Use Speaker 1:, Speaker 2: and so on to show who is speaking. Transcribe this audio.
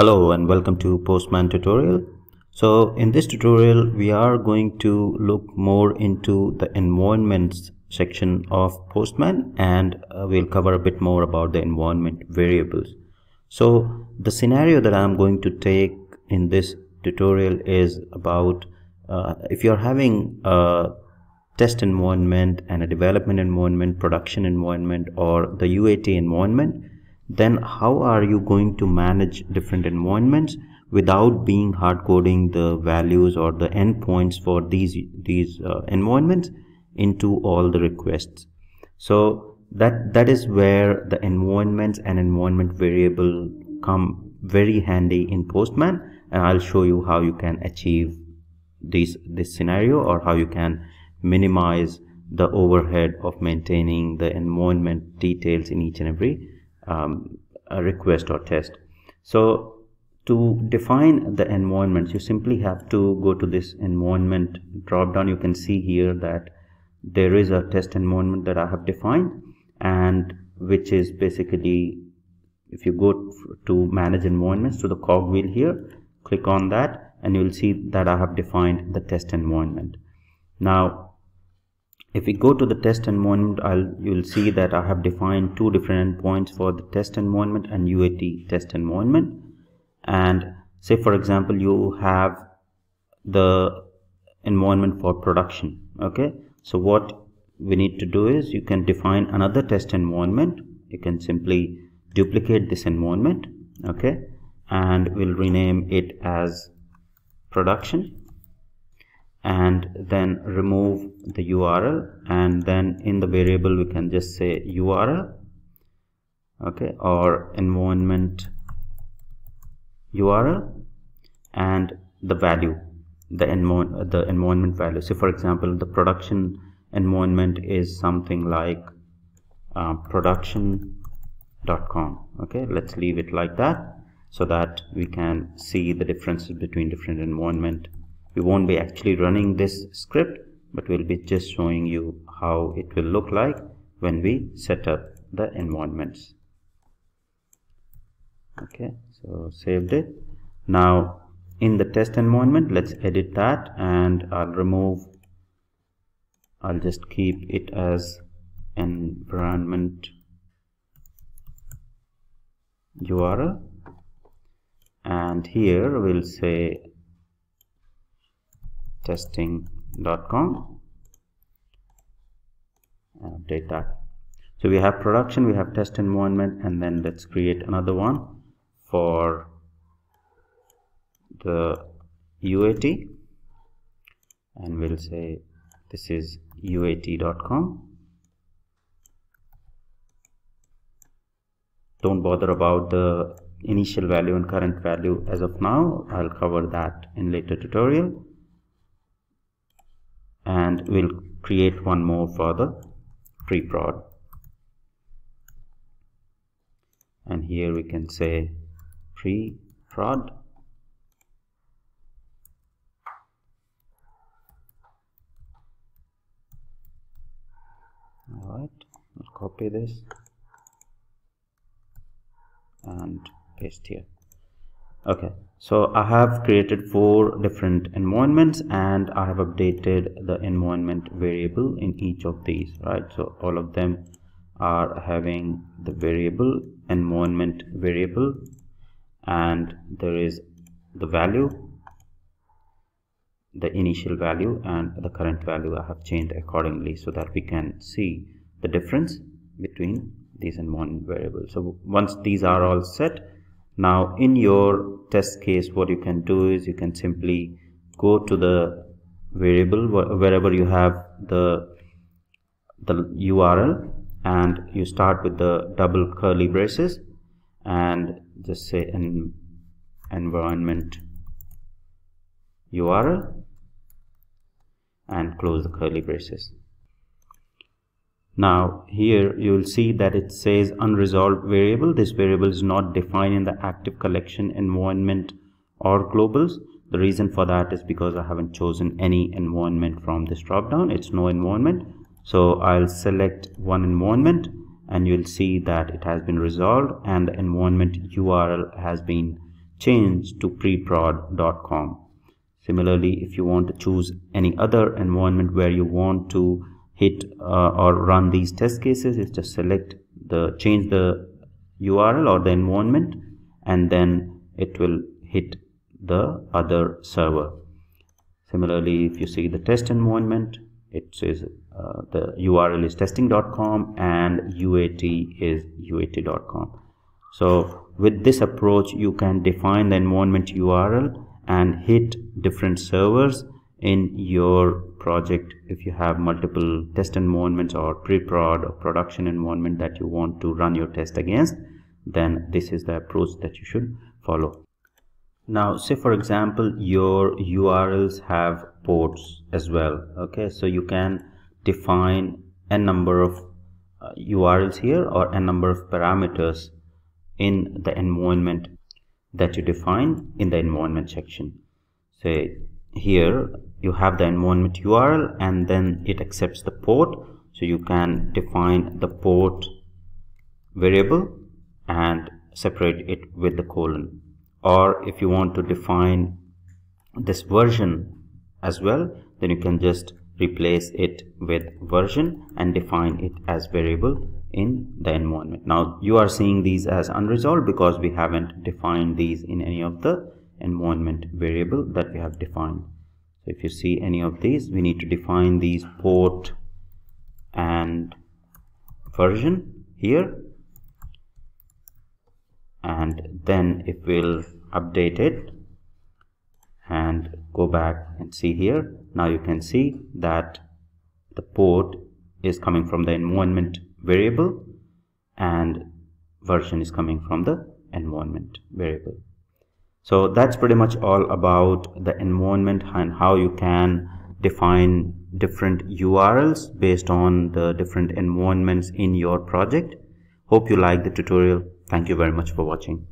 Speaker 1: Hello and welcome to Postman tutorial. So in this tutorial we are going to look more into the environments section of Postman and uh, we'll cover a bit more about the environment variables. So the scenario that I'm going to take in this tutorial is about uh, if you're having a test environment and a development environment, production environment or the UAT environment then how are you going to manage different environments without being hard coding the values or the endpoints for these these uh, environments into all the requests? So that that is where the environments and environment variable come very handy in postman and i'll show you how you can achieve this this scenario or how you can minimize the overhead of maintaining the environment details in each and every um, a request or test. So to define the environments you simply have to go to this environment drop down. You can see here that there is a test environment that I have defined and which is basically if you go to manage environments to the cogwheel here click on that and you will see that I have defined the test environment. Now if we go to the test environment I'll you'll see that I have defined two different endpoints for the test environment and UAT test environment. And say for example you have the environment for production okay? So what we need to do is you can define another test environment. You can simply duplicate this environment okay? And we'll rename it as production and then remove the URL and then in the variable we can just say URL okay or environment URL and the value the, the environment value. So for example the production environment is something like uh, production.com okay? Let's leave it like that so that we can see the differences between different environment we won't be actually running this script but we'll be just showing you how it will look like when we set up the environments. Okay so saved it. Now in the test environment let's edit that and I'll remove I'll just keep it as environment URL and here we'll say testing.com and update that. So we have production we have test environment and then let's create another one for the UAT and we'll say this is uat.com don't bother about the initial value and current value as of now. I'll cover that in later tutorial and we'll create one more for the pre-prod and here we can say pre-prod all right I'll copy this and paste here okay. So I have created four different environments and I have updated the environment variable in each of these right? So all of them are having the variable environment variable and there is the value the initial value and the current value I have changed accordingly so that we can see the difference between these environment variables. So once these are all set now in your test case what you can do is you can simply go to the variable wherever you have the the URL and you start with the double curly braces and just say an environment URL and close the curly braces now here you will see that it says unresolved variable. This variable is not defined in the active collection environment or globals. The reason for that is because I haven't chosen any environment from this drop down. It's no environment. So I'll select one environment and you'll see that it has been resolved and the environment URL has been changed to preprod.com similarly if you want to choose any other environment where you want to hit uh, or run these test cases is just select the change the url or the environment and then it will hit the other server. Similarly if you see the test environment it says uh, the url is testing.com and uat is uat.com so with this approach you can define the environment url and hit different servers in your project if you have multiple test environments or pre-prod or production environment that you want to run your test against then this is the approach that you should follow. Now say for example your urls have ports as well okay? So you can define a number of uh, urls here or a number of parameters in the environment that you define in the environment section. Say here you have the environment url and then it accepts the port. So you can define the port variable and separate it with the colon. Or if you want to define this version as well then you can just replace it with version and define it as variable in the environment. Now you are seeing these as unresolved because we haven't defined these in any of the environment variable that we have defined. So if you see any of these we need to define these port and version here. And then it will update it and go back and see here now you can see that the port is coming from the environment variable and version is coming from the environment variable so that's pretty much all about the environment and how you can define different urls based on the different environments in your project. Hope you like the tutorial. Thank you very much for watching